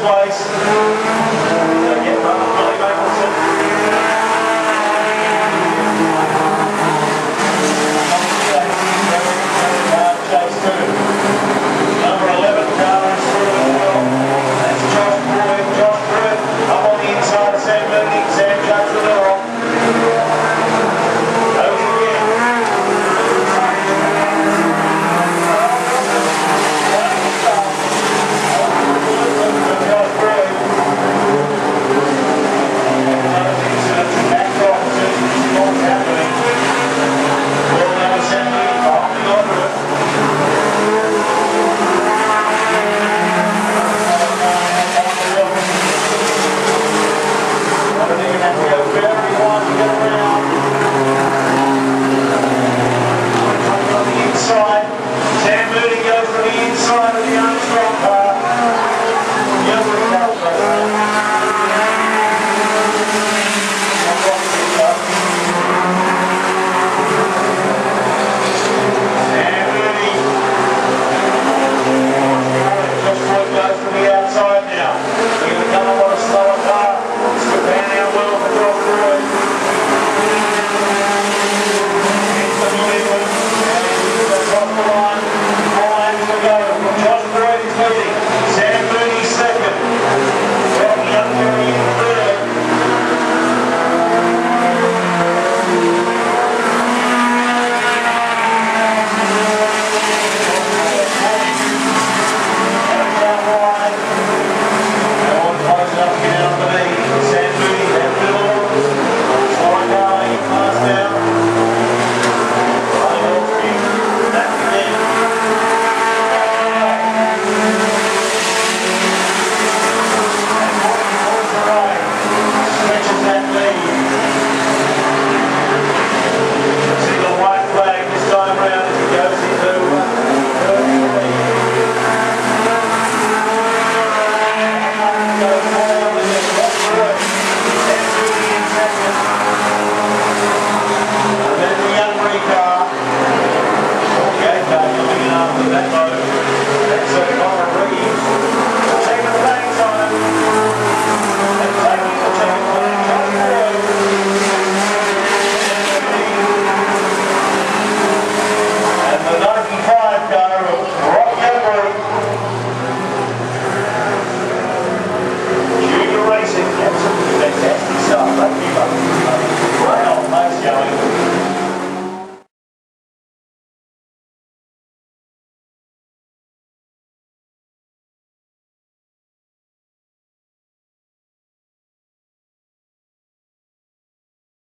twice.